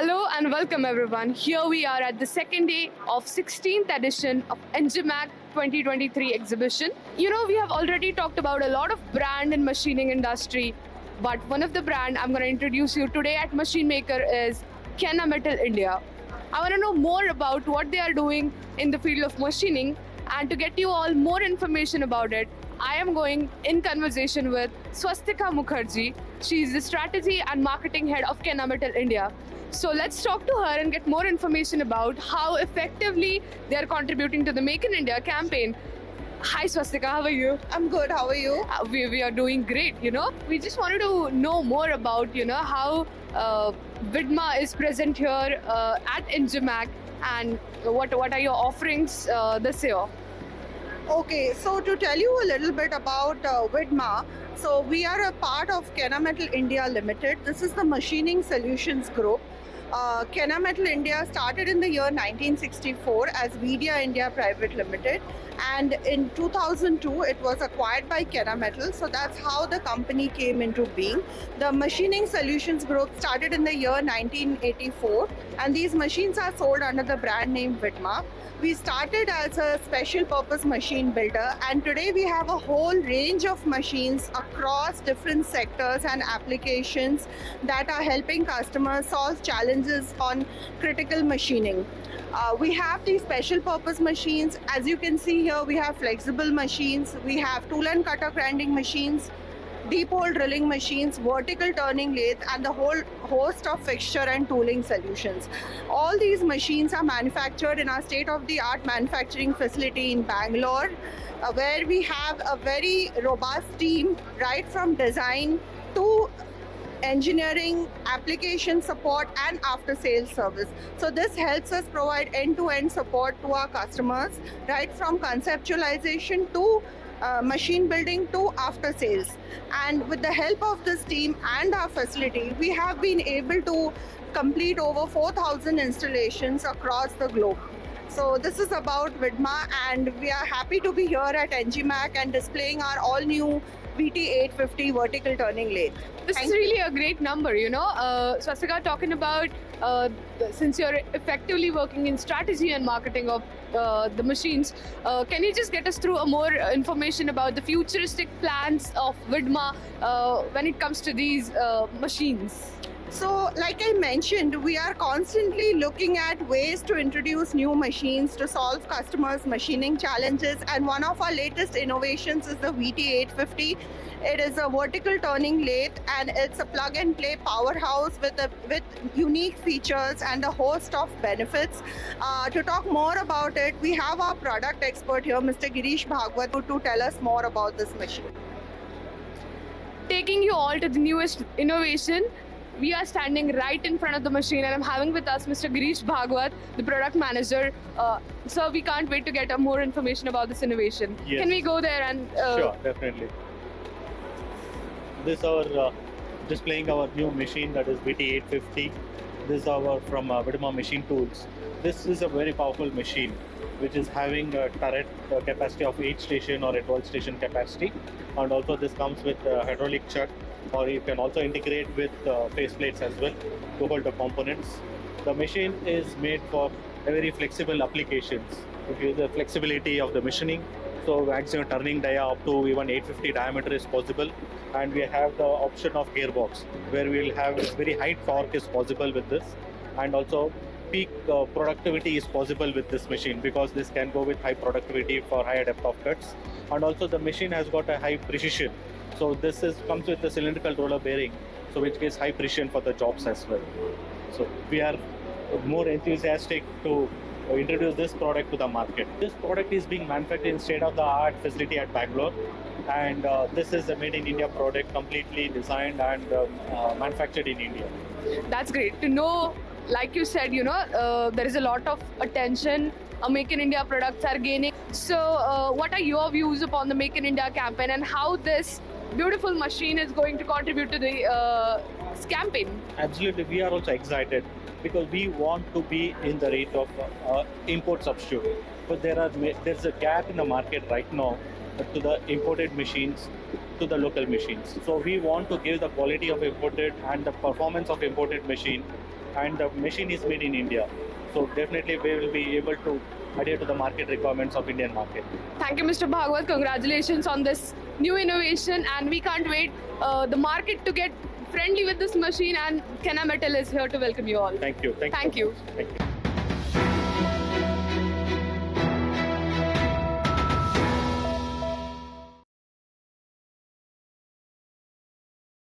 Hello and welcome everyone. Here we are at the second day of 16th edition of ENGIMACH 2023 exhibition. You know, we have already talked about a lot of brand and machining industry, but one of the brand I'm going to introduce you today at Machine Maker is Kennametal India. I want to know more about what they are doing in the field of machining and to get you all more information about it, I am going in conversation with Swastika Mukherjee. She is the strategy and marketing head of Kennametal India. So let's talk to her and get more information about how effectively they are contributing to the Make in India campaign. Hi Swastika, how are you? I'm good. How are you? Uh, we, we are doing great, you know. We just wanted to know more about, you know, how uh, WIDMA is present here uh, at ENGIMACH and what, what are your offerings uh, this year? Okay, so to tell you a little bit about uh, WIDMA, so we are a part of Kennametal India Limited. This is the machining solutions group. Uh, Kennametal India started in the year 1964 as Widia India Private Limited, and in 2002 it was acquired by Kennametal. So that's how the company came into being. The machining solutions group started in the year 1984, and these machines are sold under the brand name WIDMA. We started as a special purpose machine builder, and today we have a whole range of machines across different sectors and applications that are helping customers solve challenges on critical machining. Uh, we have these special purpose machines. As you can see here, we have flexible machines, we have tool and cutter grinding machines, deep hole drilling machines, vertical turning lathe, and the whole host of fixture and tooling solutions. All these machines are manufactured in our state of the art manufacturing facility in Bangalore, uh, where we have a very robust team right from design to engineering, application support, and after sales service. So, this helps us provide end to end support to our customers, right from conceptualization to uh, machine building to after sales. And with the help of this team and our facility, we have been able to complete over 4,000 installations across the globe. So this is about WIDMA, and we are happy to be here at ENGIMACH and displaying our all-new VT850 vertical turning lathe. This Thank is really you. a great number, you know. Uh, Swastika, talking about uh, since you're effectively working in strategy and marketing of uh, the machines, uh, can you just get us through a more information about the futuristic plans of WIDMA uh, when it comes to these uh, machines? So, like I mentioned, we are constantly looking at ways to introduce new machines to solve customers' machining challenges. And one of our latest innovations is the VT850. It is a vertical turning lathe and it's a plug and play powerhouse with a, with unique features and a host of benefits. Uh, to talk more about it, we have our product expert here, Mr. Girish Bhagwath, to tell us more about this machine. Taking you all to the newest innovation, we are standing right in front of the machine and I'm having with us Mr. Girish Bhagwath, the product manager. Uh, so we can't wait to get more information about this innovation. Yes. Can we go there and... Uh, sure, definitely. This is our uh, displaying our new machine that is VT850. This is our from uh, WIDMA Machine Tools. This is a very powerful machine which is having a turret uh, capacity of 8 station or a 12 station capacity and also this comes with uh, hydraulic chuck or you can also integrate with uh, face plates as well to hold the components. The machine is made for very flexible applications. If you the flexibility of the machining, so maximum turning dia up to even 850 diameter is possible, and we have the option of gearbox where we will have very high torque is possible with this, and also peak uh, productivity is possible with this machine because this can go with high productivity for higher depth of cuts, and also the machine has got a high precision so this is comes with the cylindrical roller bearing, so which gives high precision for the jobs as well. So we are more enthusiastic to introduce this product to the market. This product is being manufactured in state-of-the-art facility at Bangalore, and uh, this is a made-in-India product, completely designed and um, uh, manufactured in India. That's great to know. Like you said, you know, uh, there is a lot of attention. Uh, Make in India products are gaining. So, uh, what are your views upon the Make in India campaign and how this beautiful machine is going to contribute to the uh, campaign. Absolutely, we are also excited because we want to be in the rate of uh, import substitute. But there are there's a gap in the market right now to the imported machines to the local machines. So we want to give the quality of imported and the performance of imported machine and the machine is made in India. So definitely we will be able to adhere to the market requirements of Indian market. Thank you, Mr. Bhagwath. Congratulations on this new innovation, and we can't wait uh, the market to get friendly with this machine. And Kennametal is here to welcome you all. Thank you. Thank, Thank you. you. Thank you.